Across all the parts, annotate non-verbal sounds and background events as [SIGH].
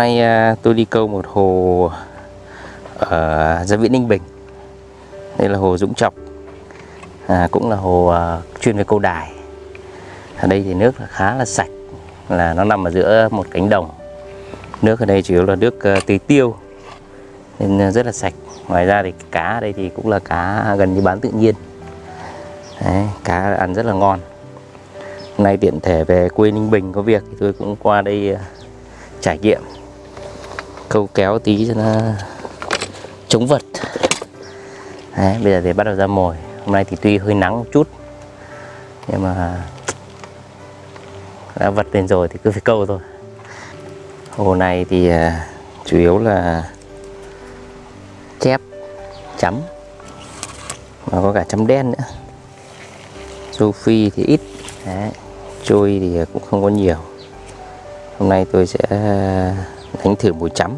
Nay à, tôi đi câu một hồ ở Gia Viễn Ninh Bình. Đây là hồ Dũng Chọc. À, cũng là hồ à, chuyên về câu đài. Ở đây thì nước là khá là sạch, là nó nằm ở giữa một cánh đồng. Nước ở đây chủ yếu là nước ờ, tưới tiêu nên à, rất là sạch. Ngoài ra thì cá ở đây thì cũng là cá gần như bán tự nhiên. Đấy, cá ăn rất là ngon. Hôm nay tiện thể về quê Ninh Bình có việc thì tôi cũng qua đây trải nghiệm câu kéo tí cho nó chống vật. Đấy, bây giờ thì bắt đầu ra mồi. Hôm nay thì tuy hơi nắng một chút nhưng mà đã vật lên rồi thì cứ phải câu thôi. Hồ này thì à, chủ yếu là chép chấm. Mà có cả chấm đen nữa. Châu phi thì ít. Đấy. trôi thì cũng không có nhiều. Hôm nay tôi sẽ đánh thử mùi chấm.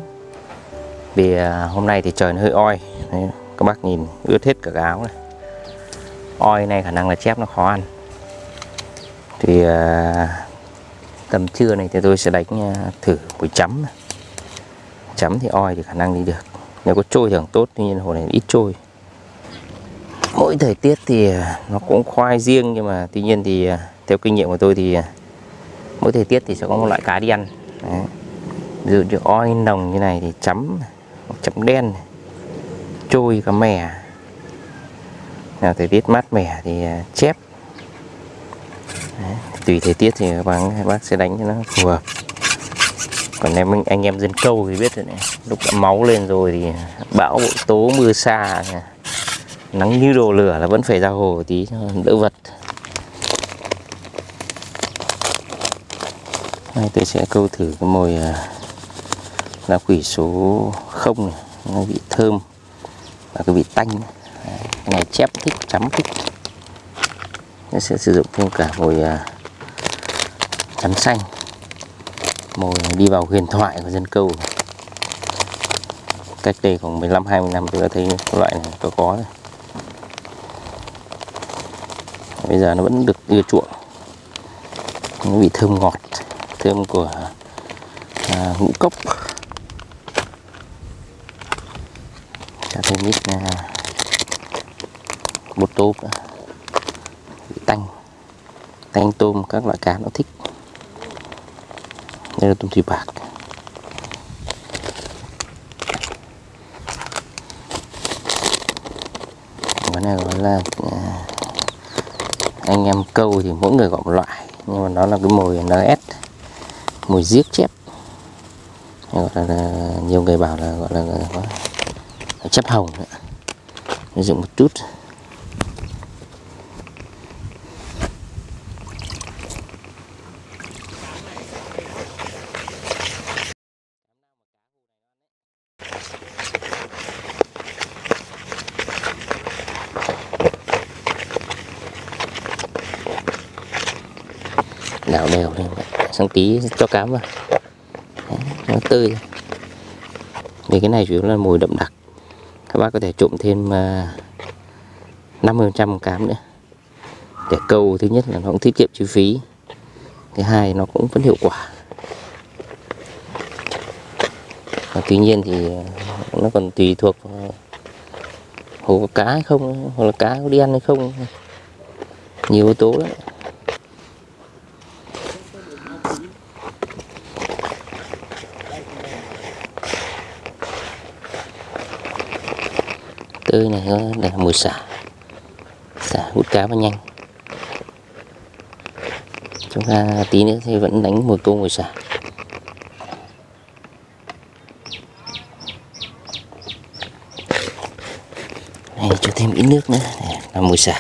Vì à, hôm nay thì trời nó hơi oi. Đấy, các bác nhìn ướt hết cả cái áo này. Oi này khả năng là chép nó khó ăn. Thì à, tầm trưa này thì tôi sẽ đánh à, thử mùi chấm chấm thì oi thì khả năng đi được. Nếu có trôi thì càng tốt tuy nhiên hồ này ít trôi. Mỗi thời tiết thì nó cũng khoai riêng nhưng mà tuy nhiên thì theo kinh nghiệm của tôi thì mỗi thời tiết thì sẽ có một loại cá đi ăn. Đấy ví dụ như oi nồng như này thì chấm chấm đen trôi cá mè nào thời tiết mát mẻ thì à, chép. Đấy. tùy thời tiết thì các bác, các bác sẽ đánh cho nó phù hợp. Còn em anh em dân câu thì biết rồi này lúc đã máu lên rồi thì bão bội tố mưa xa nắng như đồ lửa là vẫn phải ra hồ tí cho đỡ vật. Đây, tôi sẽ câu thử cái mồi à, là lá quỷ số 0 này nó vị thơm và cái vị tanh. Đấy, cái này chép thích chấm thích. Nó sẽ sử dụng thêm cả mồi à, chấm xanh mồi đi vào huyền thoại của dân câu. Cách đây khoảng 15 20 năm tôi đã thấy cái loại này có có rồi. Bây giờ nó vẫn được ưa chuộng. Nó vị thơm ngọt thơm của à, ngũ cốc. Cho thêm ít à, bột tôm tanh. Tanh tôm các loại cá nó thích. Đây là tôm thủy bạc. Cái này gọi là à, anh em câu thì mỗi người gọi một loại nhưng mà nó là cái mồi NS mồi giết chép. Gọi là, là nhiều người bảo là gọi là, là, chất hồng nữa. Sử dụng một chút. Đảo đều lên sang tí cho cám vào. Đấy, nó tươi. Vì cái này chủ yếu là mùi đậm đặc bác có thể trộm thêm à, 50% cám nữa. Để câu thứ nhất là nó cũng tiết kiệm chi phí. Thứ hai nó cũng vẫn hiệu quả. Và tuy nhiên thì à, nó còn tùy thuộc vào hồ có cá hay không, hoặc là cá có đi ăn hay không. Nhiều yếu tố đấy ơi này nó để mùi xả. Xả hút cá và nhanh. Chúng ta tí nữa thì vẫn đánh mùi câu mùi xả. Này cho thêm ít nước nữa. Này, là mùi xả.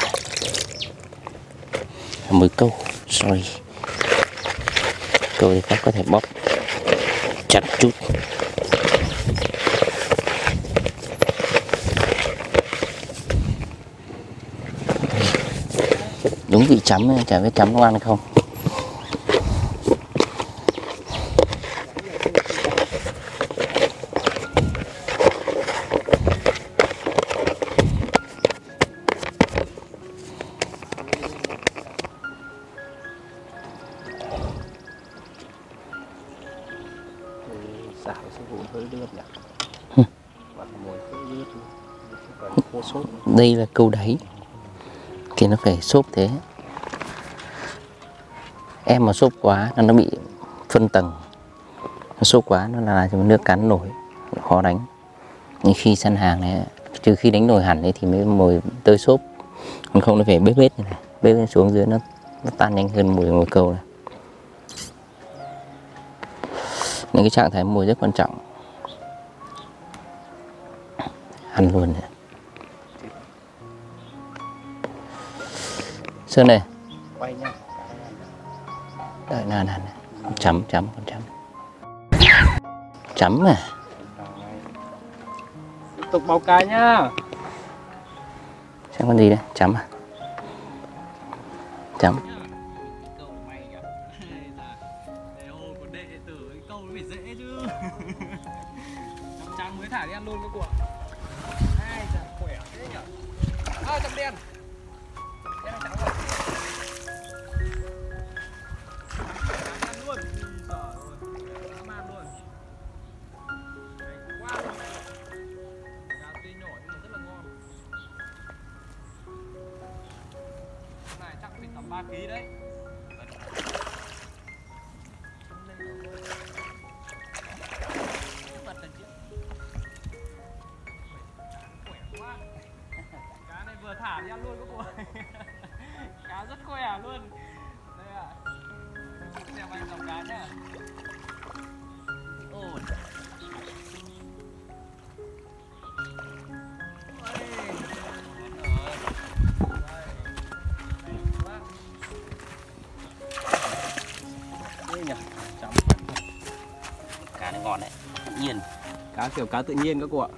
Mùi câu. Sorry. Câu thì các có thể bóp chặt chút. Đúng vị chấm chả biết chấm nó ăn không. Đây là câu đáy thì nó phải xốp thế. Em mà xốp quá là nó bị phân tầng. Nó xốp quá, nó là cho nước cắn nổi, khó đánh. Nhưng khi săn hàng này, trừ khi đánh nổi hẳn ấy thì mới mồi tơi xốp. Còn không nó phải bếp bếp như này bếp lên xuống dưới nó nó tan nhanh hơn mùi mồi câu này. Những cái trạng thái mùi rất quan trọng. Ăn luôn này. Sơn này. Quay nha. Đợi nào nào này. chấm chấm con chấm. Chấm à? Tiếp tục báo cá nhá xem con gì đây? Chấm à? Chấm ăn luôn các cô [LAUGHS] Cá rất khỏe luôn. Đây ạ. Xem anh dòng cá nhá. Chấm. Cá này ngon đấy. Nhiên. Cá kiểu cá tự nhiên các cụ ạ.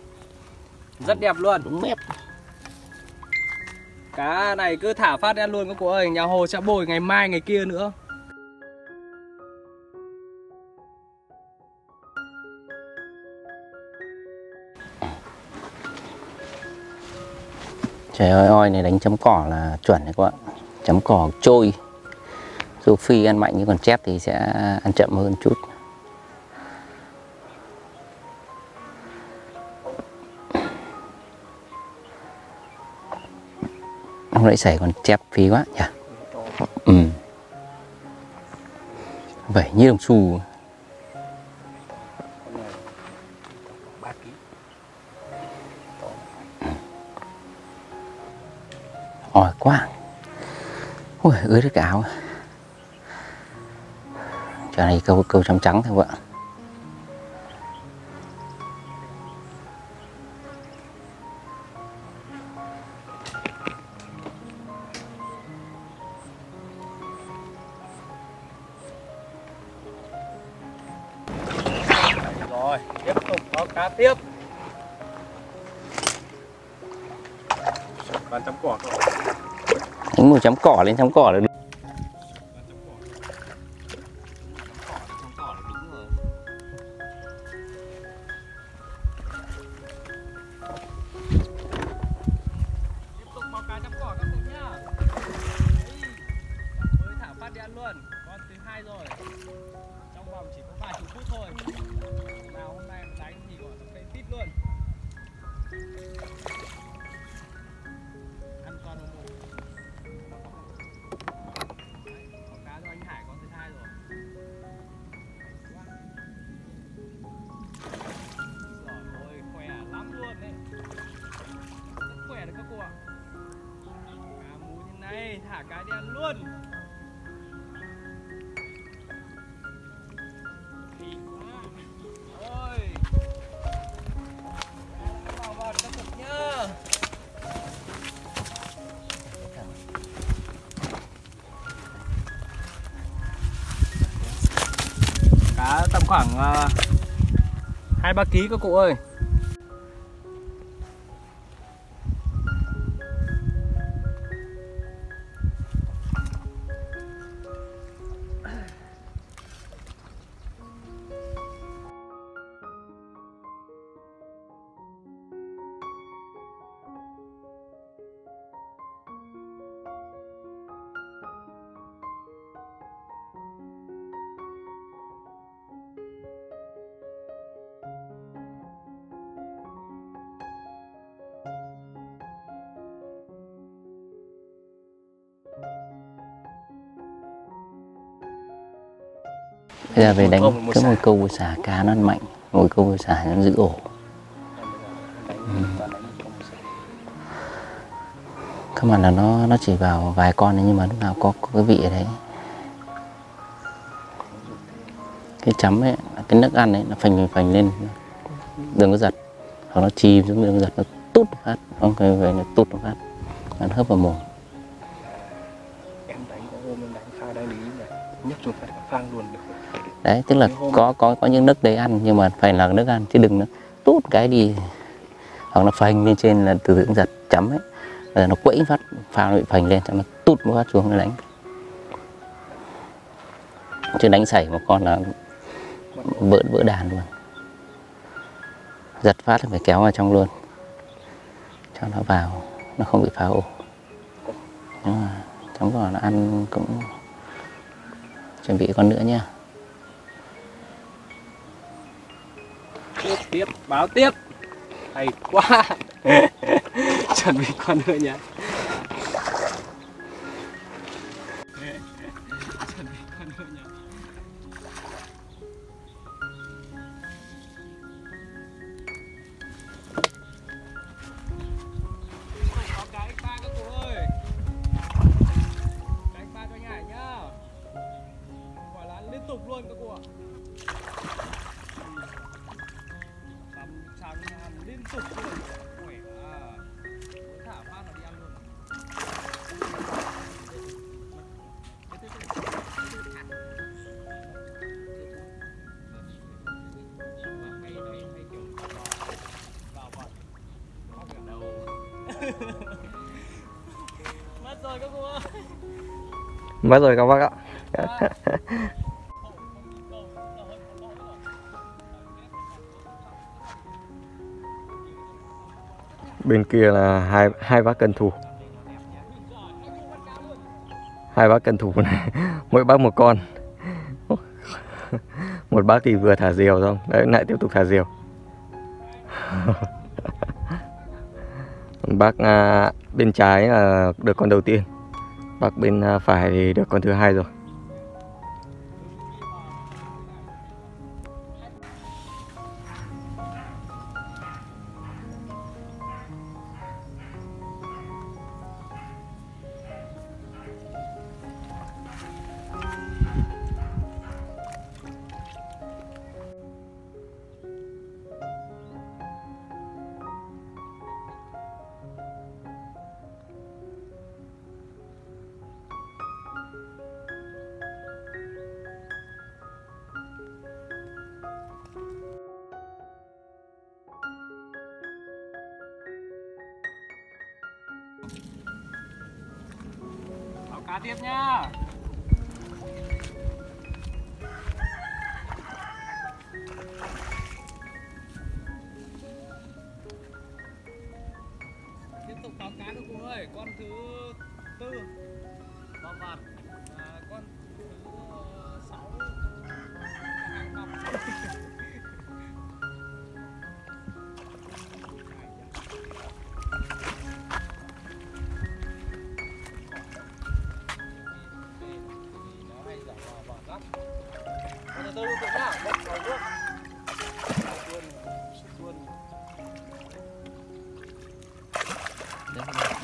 Rất đẹp luôn. Đúng mép cá này cứ thả phát ra luôn các cô ơi, nhà hồ sẽ bồi ngày mai, ngày kia nữa. Trời ơi, oi này đánh chấm cỏ là chuẩn đấy các bạn. Chấm cỏ trôi. Dù phi ăn mạnh như còn chép thì sẽ ăn chậm hơn chút. Lúc nãy xảy còn chép phí quá nhỉ? Ừ. Vậy như đồng xu. Ừ. Ỏi quá. Ui, ướt cái áo. Chỗ này câu câu trắng trắng thôi ạ. Một chấm cỏ lên chấm cỏ là được. Luôn. Ôi. Cá vào vọt các nhá. Cá tầm khoảng uh, 2-3 kg các cụ ơi. Bây giờ về đánh Không, một cứ xả. một câu một xả cá nó mạnh một câu một xả nó giữ ổ. Các bạn là nó nó chỉ vào vài con thôi nhưng mà lúc nào có, có cái vị ở đấy. Cái chấm ấy cái nước ăn ấy nó phành phành lên. Đừng có giật. Hoặc nó chìm xuống đừng có giật nó tút một phát. Không phải về nó tút một phát. Nó hấp vào mồm. Em đánh có hôm em đánh pha đang lý nhấp chuột phải phang luôn được đấy, tức là có có có những nước đấy ăn, nhưng mà phải là nước ăn, chứ đừng nó tút cái đi. Hoặc nó phành lên trên là từ từ giật, chấm ấy. Rồi nó quẫy phát, phao nó bị phành lên cho nó tút một phát xuống, nó đánh. Chứ đánh sảy một con là vỡ vỡ đàn luôn. Giật phát là phải kéo vào trong luôn. Cho nó vào, nó không bị phá ổ. Nhưng mà chấm vào nó ăn cũng chuẩn bị con nữa nha. Tiếp báo tiếp. Hay quá. [LAUGHS] [LAUGHS] Chuẩn bị con nữa nhé mới rồi các bác ạ. [LAUGHS] Bên kia là hai hai bác cần thủ. Hai bác cần thủ này, [LAUGHS] mỗi bác một con. [LAUGHS] Một bác thì vừa thả diều xong, đấy lại tiếp tục thả diều. bác à, bên trái là được con đầu tiên, bác bên à, phải thì được con thứ hai rồi. Cá tiếp nhá. Tiếp tục báo cá các cô ơi, Con thứ tư. Vào vặt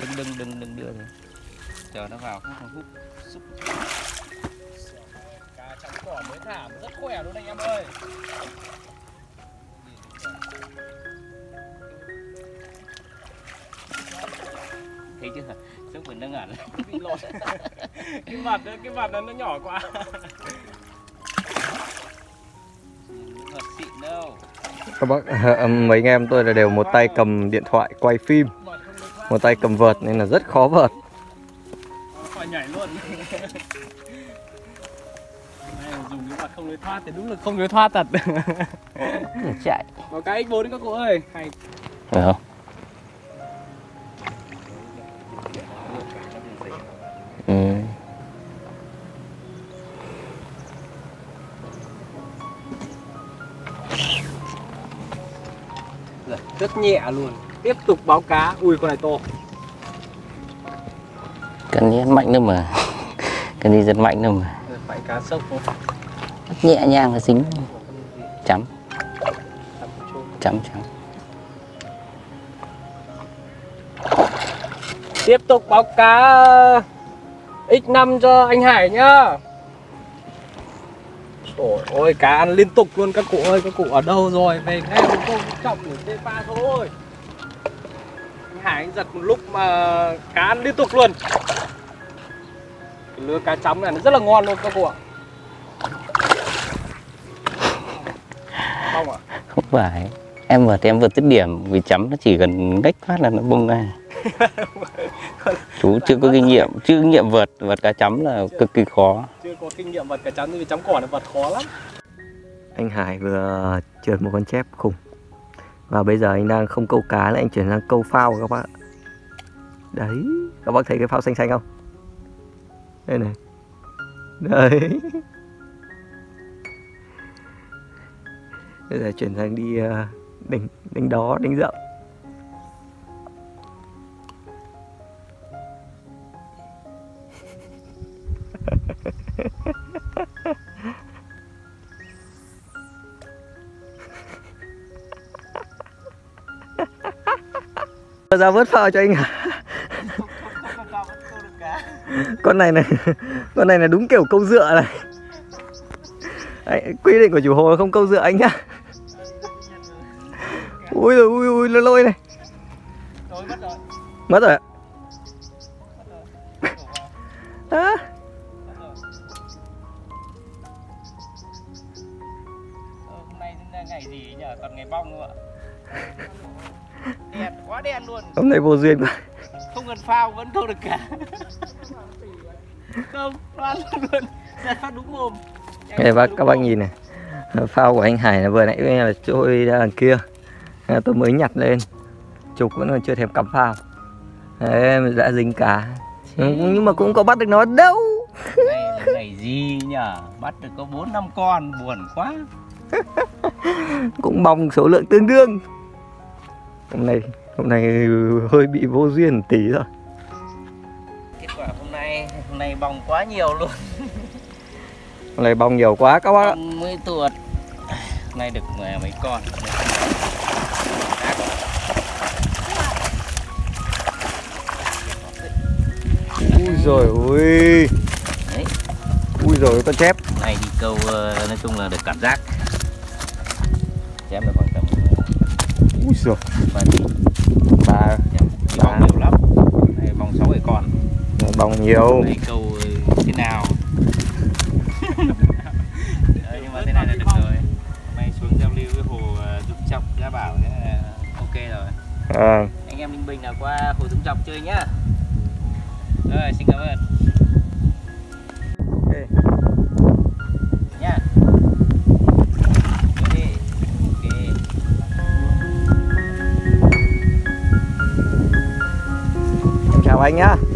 đừng đừng đừng đừng đưa thì chờ nó vào không hút. Xúc. Cá trắng cỏ mới thả rất khỏe luôn anh em ơi thấy chưa? Xúc mình nó ngẩn [LAUGHS] bị lột cái mặt đó, cái mặt nó nhỏ quá. Thật xịn đâu. Các bác mấy anh em tôi là đều một tay cầm điện thoại quay phim, một tay cầm vợt nên là rất khó vợt. khỏi nhảy luôn. Dùng cái mặt không lối thoát thì đúng là không lối thoát thật. Chạy. Có cái X4 đấy các cô ơi. Hay. Phải không? Ừ. rất nhẹ luôn Tiếp tục báo cá Ui con này to. Cần đi ăn mạnh nữa mà. Cần đi rất mạnh nữa mà. Phải cá sốc không nhẹ nhàng là dính chấm. Chấm chấm Tiếp tục báo cá. X5 cho anh Hải nhá. Ôi ôi cá ăn liên tục luôn. Các cụ ơi Các cụ ở đâu rồi? Về ngay một câu trọng C3 thôi Hải anh giật một lúc mà cá ăn liên tục luôn. Cái lứa cá chấm này nó rất là ngon luôn các cụ ạ. Không ạ? Không phải. Em vượt em vượt dứt điểm vì chấm nó chỉ cần ngách phát là nó bung ra. Chú chưa có kinh nghiệm chưa kinh nghiệm vượt vượt cá chấm là cực kỳ khó. Chưa có kinh nghiệm vật cá chấm thì chấm cỏ là vật khó lắm. Anh Hải vừa trượt một con chép khủng và bây giờ anh đang không câu cá lại anh chuyển sang câu phao các bạn Đấy Các bác thấy cái phao xanh xanh không? Đây này. Đấy. Bây giờ chuyển sang đi ờ, đánh, đánh đó, đánh rộng [LAUGHS] ra vớt phao cho anh Hải con này này con này là đúng kiểu câu dựa này. Đấy, quy định của chủ hồ là không câu dựa anh nhá. Ui rồi ui ui nó lôi này. Mất rồi. Mất rồi vô duyên quá Không cần phao vẫn câu được cả. Không, loan luôn. Giật phát đúng mồm. Đây bác các bác nhìn này. Phao của anh Hải là vừa nãy là trôi ra đằng kia. Tôi mới nhặt lên. Trục vẫn còn chưa thèm cắm phao. Đấy, đã dính cá. Nhưng nhưng mà cũng có bắt được nó đâu. Là ngày gì nhỉ? Bắt được có 4 năm con, buồn quá. [LAUGHS] Cũng mong số lượng tương đương. Hôm nay hôm nay hơi bị vô duyên tí rồi. Kết quả hôm nay, hôm nay bong quá nhiều luôn. [LAUGHS] Hôm nay bong nhiều quá các bác mới tuột. Hôm nay được mấy con. Ui rồi ui Đấy. ui rồi con chép. Này đi câu ờ, nói chung là được cảm giác. Chém được khoảng tầm ui rồi ba Đi bong nhiều lắm. Này bong sáu bảy con? Bong nhiều. Này câu ờ, thế nào? [LAUGHS] Đấy, nhưng mà thế này là được rồi. May xuống giao lưu với hồ ờ, Dũng Trọng Gia Bảo thế là ok rồi. À, anh em Ninh Bình là qua hồ Dũng Trọng chơi nhá. Rồi xin cảm ơn em